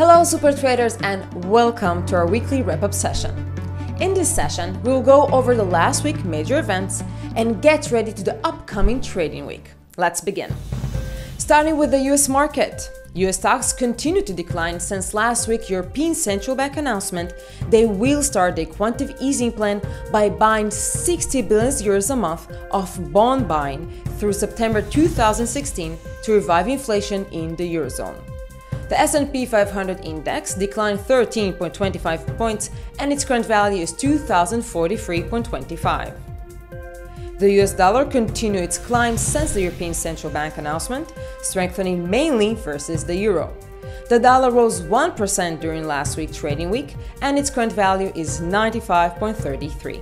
Hello, super traders, and welcome to our weekly wrap up session. In this session, we will go over the last week major events and get ready to the upcoming trading week. Let's begin. Starting with the US market. US stocks continue to decline since last week European Central Bank announcement they will start their quantitative easing plan by buying 60 billion euros a month of bond buying through September 2016 to revive inflation in the eurozone. The S&P 500 index declined 13.25 points and its current value is 2043.25. The US dollar continued its climb since the European Central Bank announcement, strengthening mainly versus the euro. The dollar rose 1% during last week's trading week and its current value is 95.33.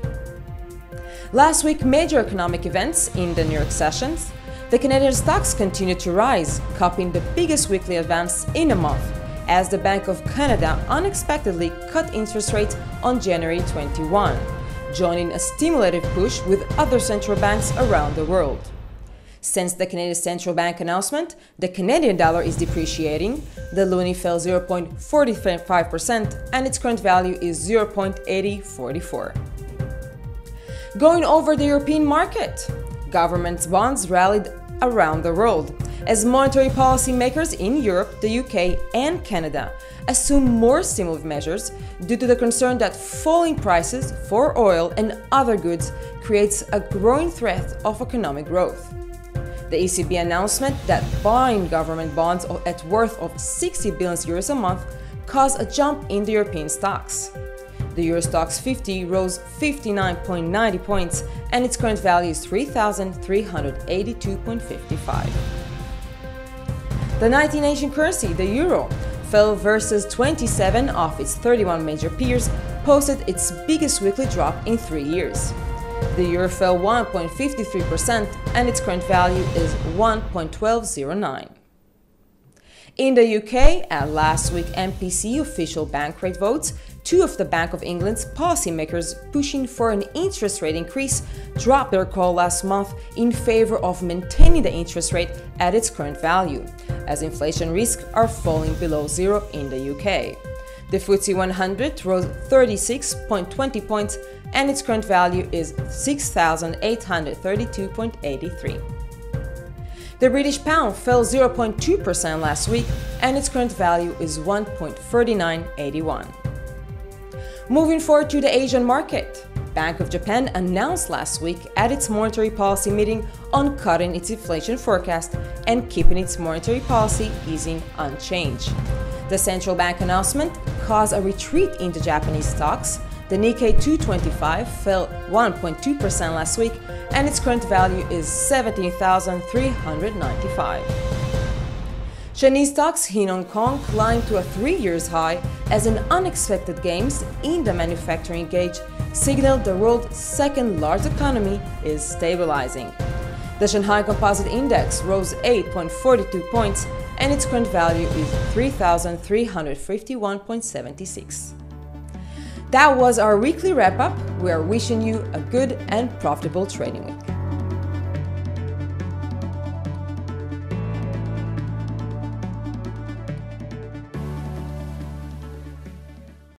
Last week major economic events in the New York sessions the Canadian stocks continued to rise, copying the biggest weekly advance in a month, as the Bank of Canada unexpectedly cut interest rates on January 21, joining a stimulative push with other central banks around the world. Since the Canadian Central Bank announcement, the Canadian dollar is depreciating, the loonie fell 0.45% and its current value is 0.8044. Going over the European market, government bonds rallied around the world as monetary policy makers in Europe, the UK, and Canada assume more stimulative measures due to the concern that falling prices for oil and other goods creates a growing threat of economic growth. The ECB announcement that buying government bonds at worth of 60 billion euros a month caused a jump in the European stocks. The Euro Stoxx 50 rose 59.90 points and its current value is 3,382.55. The 19 Asian currency, the euro, fell versus 27 of its 31 major peers, posted its biggest weekly drop in three years. The euro fell 1.53% and its current value is 1.1209. In the UK, at last week MPC official bank rate votes, two of the Bank of England's policymakers pushing for an interest rate increase dropped their call last month in favor of maintaining the interest rate at its current value, as inflation risks are falling below zero in the UK. The FTSE 100 rose 36.20 points and its current value is 6,832.83. The British pound fell 0.2% last week and its current value is 1.3981. Moving forward to the Asian market, Bank of Japan announced last week at its monetary policy meeting on cutting its inflation forecast and keeping its monetary policy easing unchanged. The central bank announcement caused a retreat into Japanese stocks the Nikkei 225 fell 1.2% last week and its current value is 17,395. Chinese stocks in Hong Kong climbed to a three years high as an unexpected gains in the manufacturing gauge signaled the world's second largest economy is stabilizing. The Shanghai Composite Index rose 8.42 points and its current value is 3,351.76. That was our weekly wrap up. We are wishing you a good and profitable trading week.